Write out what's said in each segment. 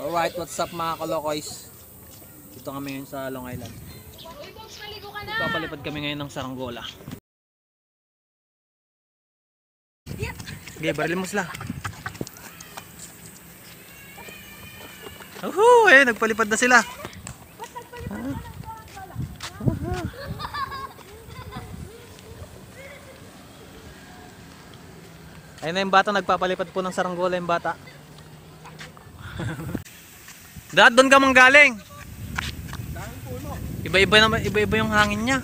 Alright, what's up mga kalokoys? Dito kami ngayon sa Long Island. Uy, Bogs, maligo ka na! Papalipad kami ngayon ng saranggola. Sige, barilin mo sila. Uhu, eh, nagpalipad na sila. Ayun na yung bata, nagpapalipad po ng saranggola yung bata. Dad, doon ka mang galing. Iba-iba naman, iba-iba yung hangin niya.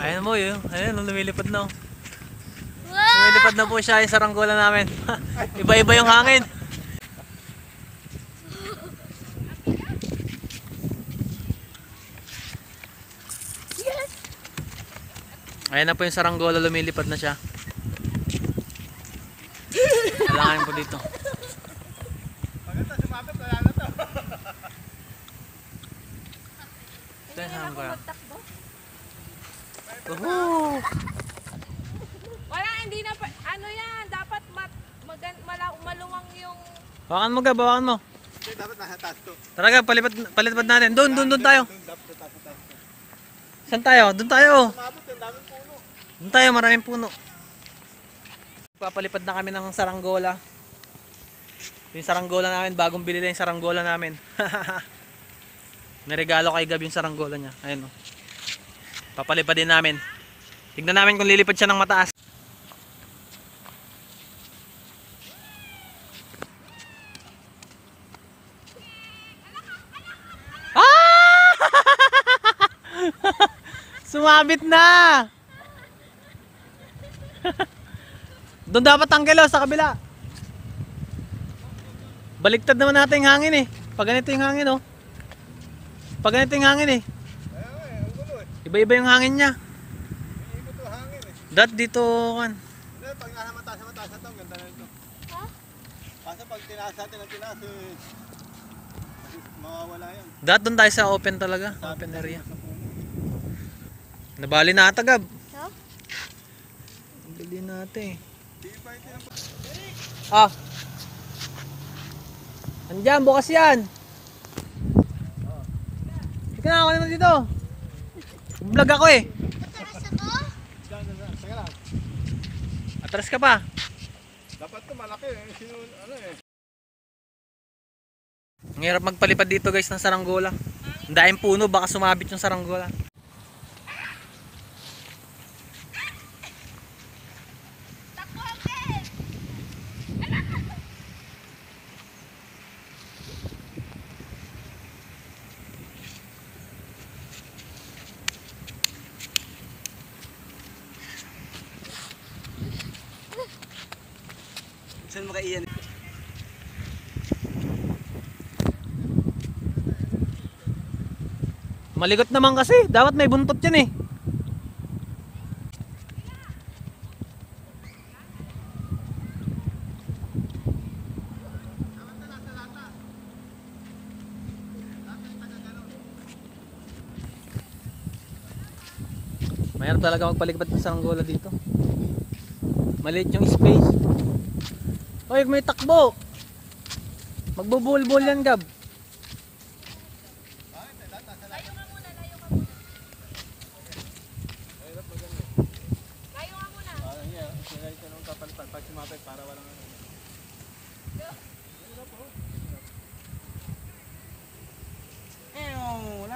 Ayun mo yun, ayun, lumilipad na. oh. Lumilipad na po siya yung saranggola namin. Iba-iba yung hangin. Ayan na po yung saranggola, lumilipad na siya. Kailangan po dito. Ito yung saranggola. Woohoo! Wala, hindi na pa, ano yan, dapat mat, magan, mala, maluwang yung, Bawakan mo ga, bawakan mo. Dapat nasa taas to. Tara ga, palipad, palipad natin. Doon, doon, doon tayo. Dapat. Saan tayo? Doon tayo. Umabot yung daming puno. Doon tayo, maraming puno. Papalipad na kami ng saranggola. Yung saranggola namin, bagong binili yung saranggola namin. Naregalo kay Gab yung saranggola niya. Ayun o. Papalipad din namin. Tignan namin kung lilipad siya ng mataas. Ah! Sumabit na! Doon dapat tanggal oh, sa kabila. Baliktad naman natin yung hangin eh. Pag ganito yung hangin oh. Pag ganito yung hangin eh. Eh, eh. Iba-iba yung hangin niya. Eh. Dat dito kan. Pag nasa mataas na mataas na to, ang ganda na ito. Ha? Kaso pag tinaas natin ang tinaas eh, mawawala yan. Dat doon tayo sa open talaga, open area. Nabali na ata Gab. Ha? Di ba ito yung Ah. Andiyan, bukas yan. Hindi na ako naman dito. Vlog ako eh. Atras ka pa. Dapat to malaki eh. Sino, ano eh. Ang hirap magpalipad dito guys ng saranggola. Ang daing puno, baka sumabit yung saranggola. Saan makaiyan? Maligot naman kasi, dapat may buntot yan eh. Mayroon talaga magpaligpad ng saranggola dito. Maliit yung space. Hoy, may takbo. Magbubulbul yan, Gab.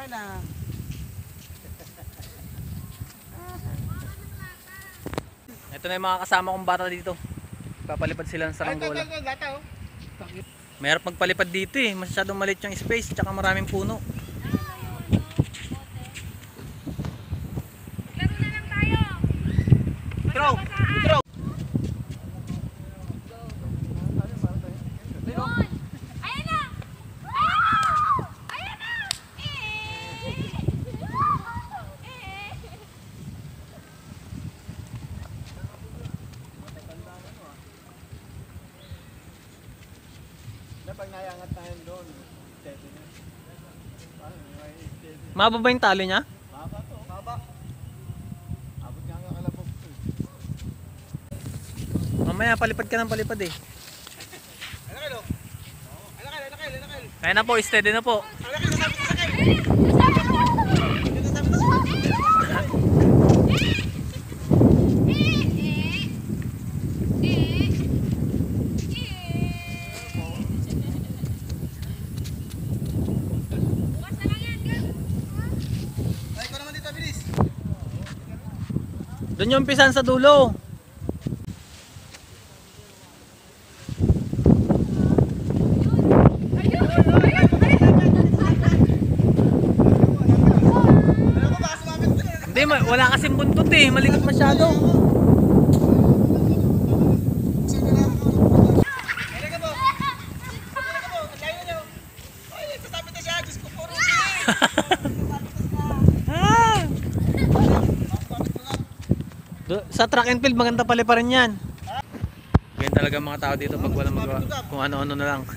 Na. Ito na yung mga kasama kong bata dito. Papalipad sila ng saranggola. Mayroon magpalipad dito eh. Masyadong maliit yung space tsaka maraming puno. Mababa yung tali niya? Mababa to. Mababa. Abot nga nga kalabog to. Mamaya palipad ka ng palipad eh. Alakal o. Alakal, alakal, alakal. Kaya na po, steady na po. Alakal, alakal, alakal. Doon yung pisan sa dulo. Hindi, wala kasing buntot eh. Malikot masyado. Kailan ka po? Kailan ka po? Ang layo niyo. Ay, sasabit na siya. Diyos ko, puro Do- sa track and field, maganda pala pa rin yan. Ganyan talaga mga tao dito pag walang magawa. Kung ano-ano na lang.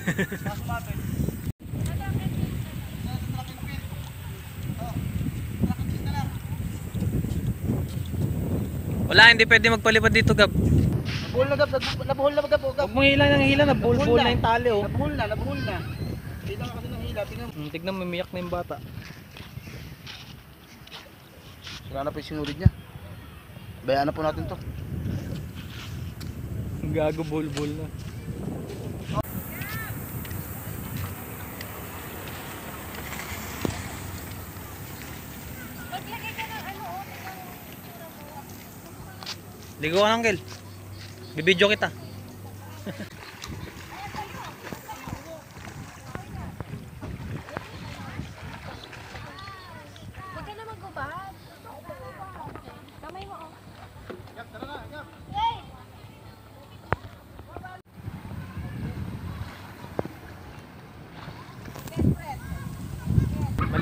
Wala, hindi pwede magpalipad dito, Gab. Nabuhol na, Gab. Nabuhol na, Gab. Huwag mo hila ng hila, nabulbul na yung tali oh. Nabuhol na, nabuhol na. Dito ka kasi ng hila. Tingnan mo. Hmm, Tignan mo, umiyak na yung bata. Wala na po yung sinulid niya. Bayaan na po natin to. Gago, bulbul na. Ligo ka, Uncle. Bibidyo kita. Huwag ka na magubad. Kamay mo, oh.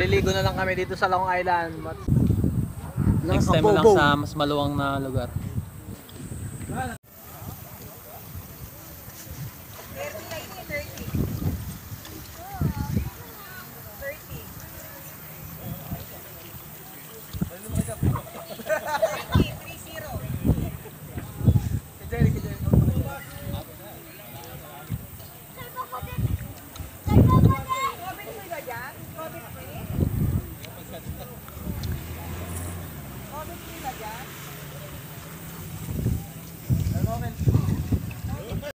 Maliligo na lang kami dito sa Long Island. Next time na lang sa mas maluwang na lugar.